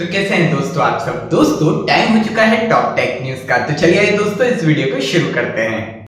तो कैसे हैं दोस्तों आप सब? दोस्तों टाइम हो चुका है टॉप टेक न्यूज़ का। तो चलिए दोस्तों, इस वीडियो को शुरू करते हैं।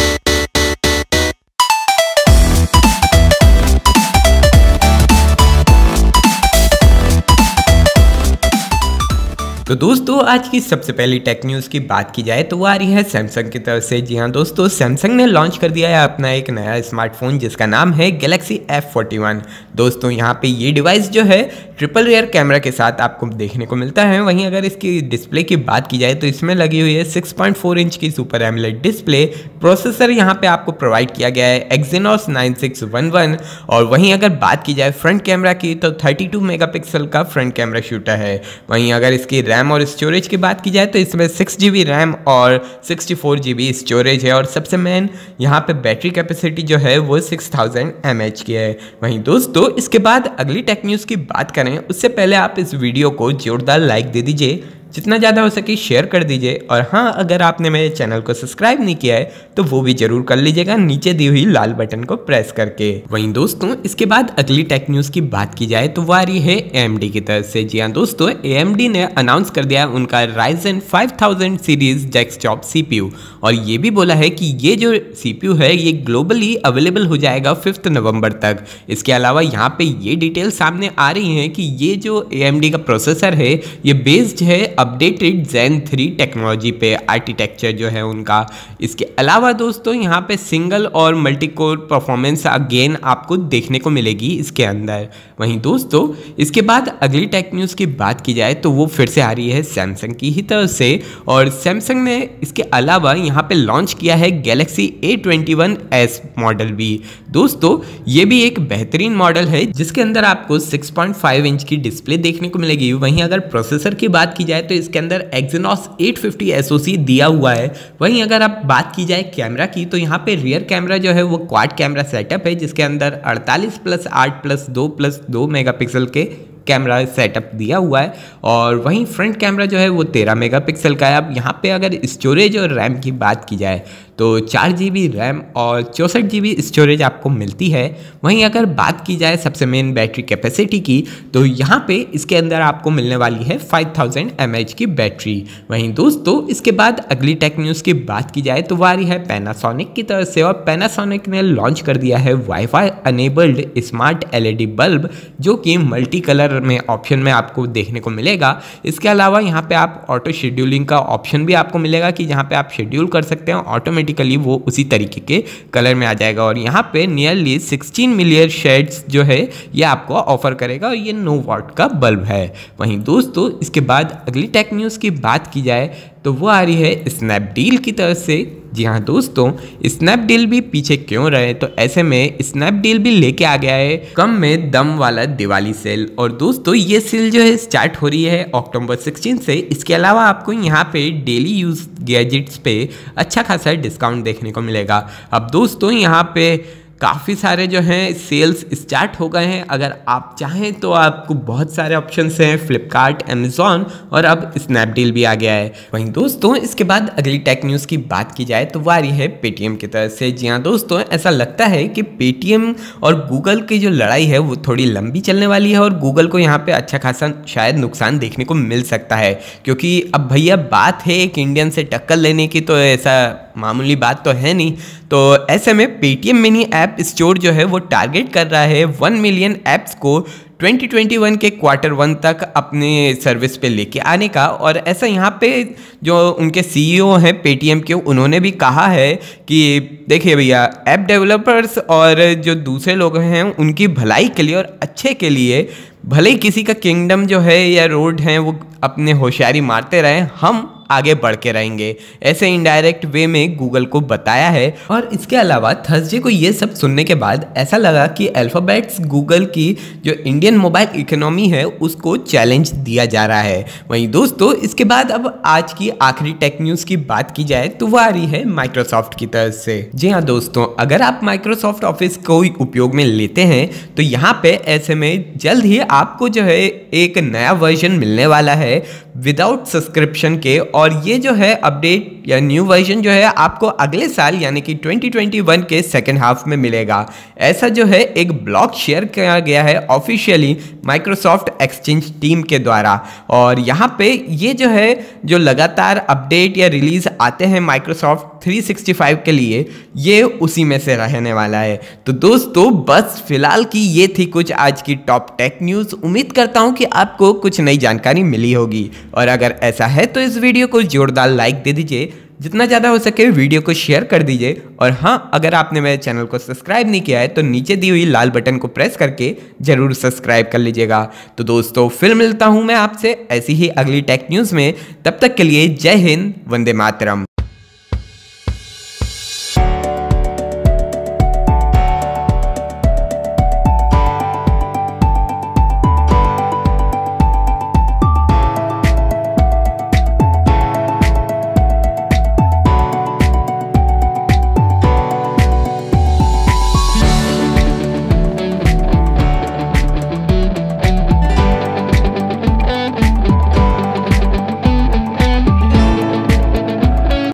तो दोस्तों, आज की सबसे पहली टेक न्यूज़ की बात की जाए तो वो आ रही है सैमसंग की तरफ़ से। जी हाँ दोस्तों सैमसंग ने लॉन्च कर दिया है अपना एक नया स्मार्टफ़ोन जिसका नाम है गैलेक्सी F41 दोस्तों, यहाँ पे ये डिवाइस जो है ट्रिपल रेयर कैमरा के साथ आपको देखने को मिलता है। वहीं अगर इसकी डिस्प्ले की बात की जाए तो इसमें लगी हुई है 6.4 इंच की सुपर एमलेट डिस्प्ले प्रोसेसर यहाँ पे आपको प्रोवाइड किया गया है एक्जीनोस 9611 और वहीं अगर बात की जाए फ्रंट कैमरा की तो 32 मेगापिक्सल का फ्रंट कैमरा शूटर है। वहीं अगर इसकी रैम और स्टोरेज की बात की जाए तो इसमें सिक्स जी बी रैम और sixty four G B storage है और सबसे मेन यहाँ पे बैटरी कैपेसिटी जो है वो सिक्स थाउज़ेंड एम एच की है। वहीं दोस्तों, इसके बाद अगली टेक न्यूज़ की बात करें, उससे पहले आप इस वीडियो को जोरदार लाइक दे दीजिए। जितना ज़्यादा हो सके शेयर कर दीजिए। और हाँ अगर आपने मेरे चैनल को सब्सक्राइब नहीं किया है तो वो भी ज़रूर कर लीजिएगा नीचे दी हुई लाल बटन को प्रेस करके। वहीं दोस्तों, इसके बाद अगली टेक न्यूज़ की बात की जाए तो वो आ रही है ए की तरफ़ से। जी हाँ दोस्तों ए ने अनाउंस कर दिया उनका राइजन 5000 सीरीज़ डेस्कटॉप सीपीयू और ये भी बोला है कि ये जो सीपीयू है, ये ग्लोबली अवेलेबल हो जाएगा फिफ्थ नवंबर तक। इसके अलावा यहाँ पे ये डिटेल सामने आ रही है कि ये जो AMD का प्रोसेसर है, ये बेस्ड है अपडेटेड जैन थ्री टेक्नोलॉजी पे आर्किटेक्चर जो है उनका। इसके अलावा दोस्तों, यहाँ पे सिंगल और मल्टी कोर परफॉर्मेंस अगेन आपको देखने को मिलेगी इसके अंदर। वहीं दोस्तों, इसके बाद अगली टेक न्यूज़ की बात की जाए तो वो फिर से आ रही है सैमसंग की ही तरफ़ से। और सैमसंग ने इसके अलावा यहाँ पे लॉन्च किया है Galaxy A twenty one S model भी। दोस्तों, ये भी एक बेहतरीन मॉडल है, जिसके अंदर आपको 6.5 इंच की डिस्प्ले देखने को मिलेगी। वहीं अगर प्रोसेसर की बात की जाए तो इसके अंदर Exynos 850 SoC दिया हुआ है। वहीं अगर आप बात की जाए कैमरा की तो यहाँ पे रियर कैमरा जो है, वो क्वाड कैमरा सेटअप है, जिसके अंदर 48 प्लस आठ प्लस दो प्लस दो मेगापिक्सल के कैमरा सेटअप दिया हुआ है। और वहीं फ्रंट कैमरा जो है, वो तेरह मेगापिक्सल का है। अब यहाँ पे अगर स्टोरेज और रैम की बात की जाए तो चार जी बी रैम और चौंसठ जी बी स्टोरेज आपको मिलती है। वहीं अगर बात की जाए सबसे मेन बैटरी कैपेसिटी की तो यहाँ पे इसके अंदर आपको मिलने वाली है 5000 थाउज़ेंड की बैटरी वहीं दोस्तों, इसके बाद अगली टेक न्यूज़ की बात की जाए तो वारी है पैनासोनिक की तरफ़ से और पैनासोनिक ने लॉन्च कर दिया है wifi enabled smart LED bulb जो कि मल्टी कलर में ऑप्शन में आपको देखने को मिलेगा। इसके अलावा यहाँ पे आप ऑटो शेड्यूलिंग का ऑप्शन भी आपको मिलेगा कि जहाँ पे आप शेड्यूल कर सकते हैं ऑटोमेटिक ऑटोमेटिकली वो उसी तरीके के कलर में आ जाएगा। और यहाँ पे नियरली 16 मिलियन शेड्स जो है, ये आपको ऑफ़र करेगा और ये नो वॉट का बल्ब है। वहीं दोस्तों, इसके बाद अगली टेक न्यूज़ की बात की जाए तो वो आ रही है स्नैपडील की तरफ़ से। जी हाँ दोस्तों स्नैपडील भी पीछे क्यों रहे? तो ऐसे में स्नैपडील भी लेके आ गया है कम में दम वाला दिवाली सेल और दोस्तों, ये सेल जो है स्टार्ट हो रही है अक्टूबर 16 से। इसके अलावा आपको यहाँ पे डेली यूज़ गैजेट्स पे अच्छा खासा डिस्काउंट देखने को मिलेगा। अब दोस्तों यहाँ पे काफ़ी सारे जो हैं सेल्स स्टार्ट हो गए हैं। अगर आप चाहें तो आपको बहुत सारे ऑप्शन हैं फ्लिपकार्ट अमेजोन और अब स्नैपडील भी आ गया है। वहीं दोस्तों, इसके बाद अगली टेक न्यूज़ की बात की जाए तो वो आ रही है पेटीएम की तरफ़ से। जी हाँ दोस्तों, ऐसा लगता है कि पेटीएम और गूगल की जो लड़ाई है वो थोड़ी लंबी चलने वाली है और गूगल को यहाँ पे अच्छा खासा शायद नुकसान देखने को मिल सकता है। क्योंकि अब भैया बात है एक इंडियन से टक्कर लेने की तो ऐसा मामूली बात तो है नहीं। तो ऐसे में पेटीएम मिनी ऐप स्टोर जो है वो टारगेट कर रहा है वन मिलियन ऐप्स को 2021 के क्वार्टर वन तक अपने सर्विस पे लेके आने का। और ऐसा यहाँ पे जो उनके सीईओ हैं पेटीएम के, उन्होंने भी कहा है कि देखिए भैया ऐप डेवलपर्स और जो दूसरे लोग हैं, उनकी भलाई के लिए और अच्छे के लिए भले ही किसी का किंगडम जो है या रोड है, वो अपने होशियारी मारते रहें, हम आगे बढ़ के रहेंगे। ऐसे इनडायरेक्ट वे में गूगल को बताया है। और इसके अलावा थर्सडे को ये सब सुनने के बाद ऐसा लगा कि अल्फ़ाबेट्स गूगल की जो इंडियन मोबाइल इकोनॉमी है, उसको चैलेंज दिया जा रहा है। वहीं दोस्तों, इसके बाद अब आज की आखिरी टेक न्यूज़ की बात की जाए तो वो आ रही है माइक्रोसॉफ्ट की तरफ़ से। जी हाँ दोस्तों, अगर आप माइक्रोसॉफ्ट ऑफ़िस को उपयोग में लेते हैं तो यहाँ पे ऐसे में जल्द ही आपको जो है एक नया वर्जन मिलने वाला है। विदाउट सब्सक्रिप्शन के और ये जो है अपडेट या न्यू वर्जन जो है आपको अगले साल यानी कि 2021 के सेकेंड हाफ़ में मिलेगा। ऐसा जो है एक ब्लॉग शेयर किया गया है ऑफिशियली माइक्रोसॉफ्ट एक्सचेंज टीम के द्वारा। और यहाँ पे ये जो है, जो लगातार अपडेट या रिलीज़ आते हैं माइक्रोसॉफ्ट 365 के लिए, ये उसी में से रहने वाला है। तो दोस्तों, बस फ़िलहाल की ये थी कुछ आज की टॉप टेक न्यूज़ उम्मीद करता हूँ कि आपको कुछ नई जानकारी मिली होगी। और अगर ऐसा है तो इस वीडियो को जोरदार लाइक दे दीजिए, जितना ज़्यादा हो सके वीडियो को शेयर कर दीजिए। और हाँ अगर आपने मेरे चैनल को सब्सक्राइब नहीं किया है तो नीचे दी हुई लाल बटन को प्रेस करके ज़रूर सब्सक्राइब कर लीजिएगा। तो दोस्तों, फिर मिलता हूँ मैं आपसे ऐसी ही अगली टेक न्यूज़ में। तब तक के लिए जय हिंद, वंदे मातरम।